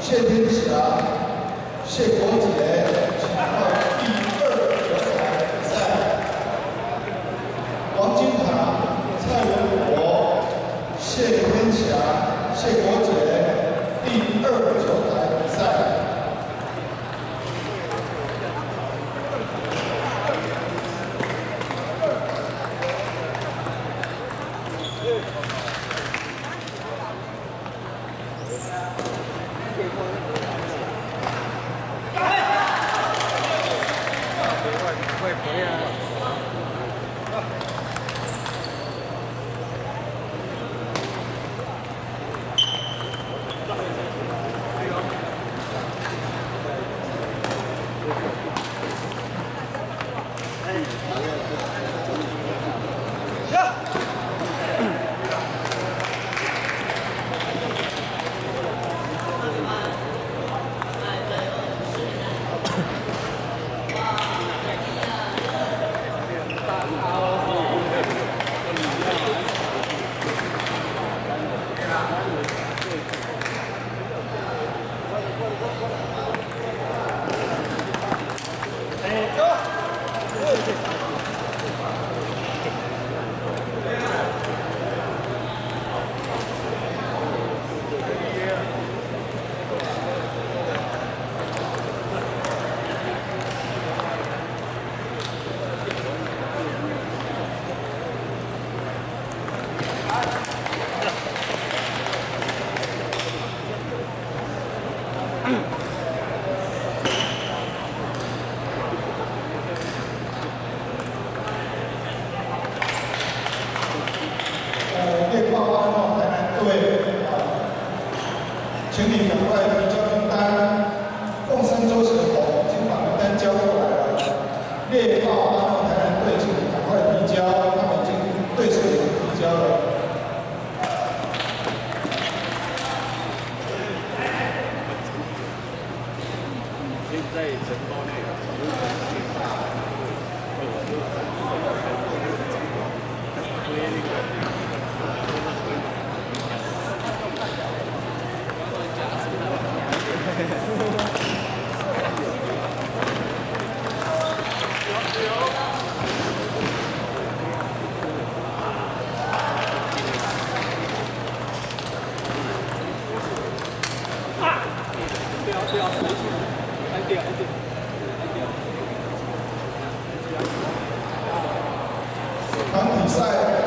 谢天祥、谢国杰，请到第二决赛比赛。王金堂、蔡文国、谢天祥、谢国杰，第二球台比赛。呃，请你赶快提交名单。凤山周贤宏已经把名单交过来了。猎豹安诺台南队，请你赶快提交，他们已经对手已经提交了。现在承包那个。团体赛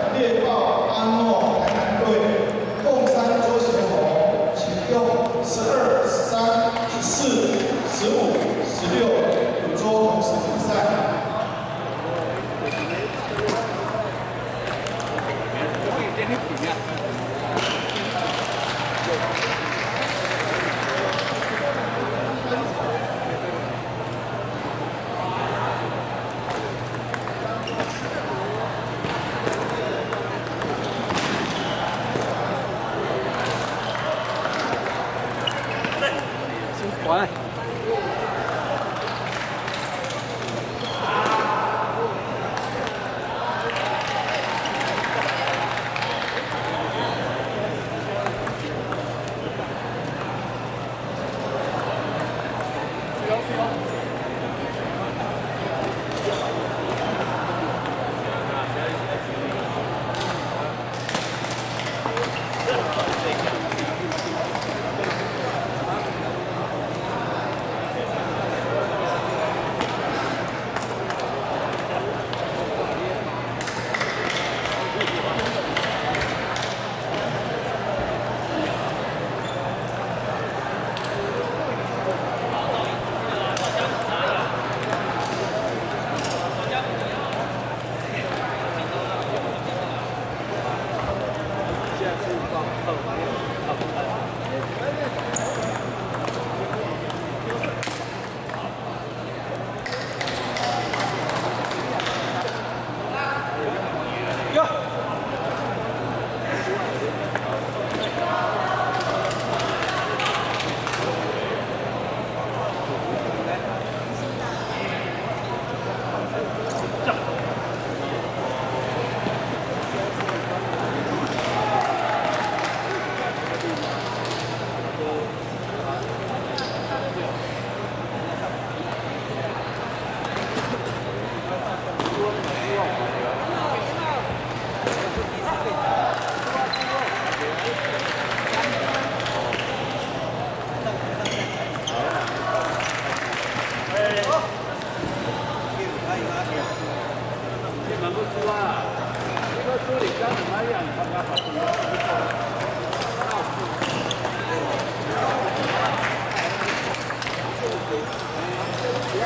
快！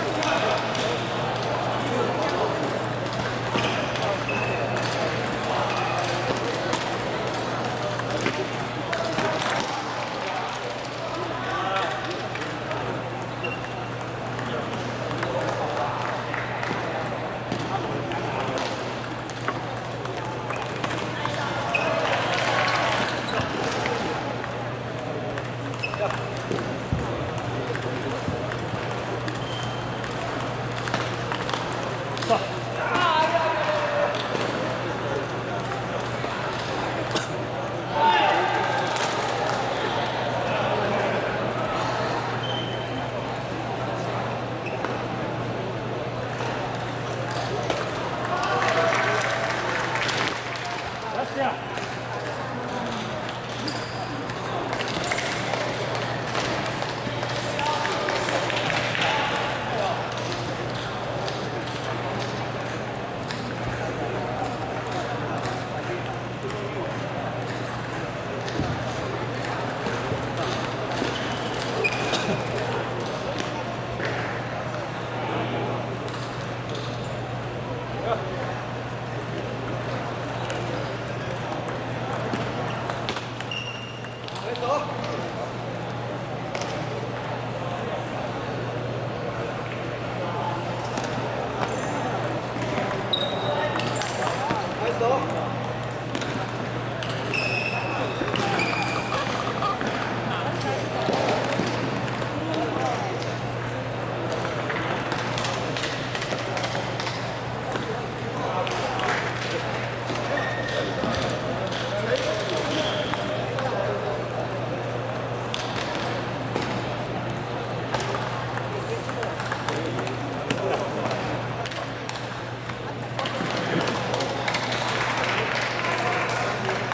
Yeah.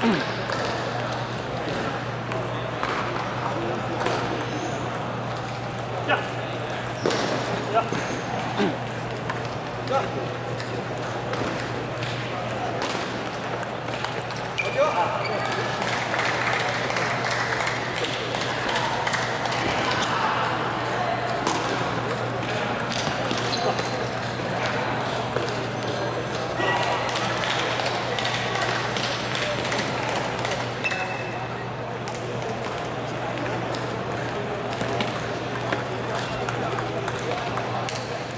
Mm.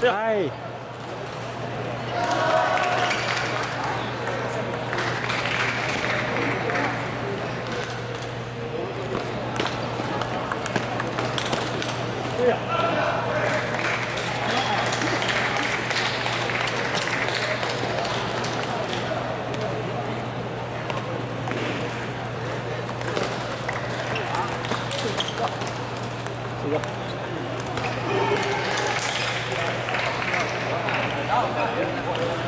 Hai. Yeah.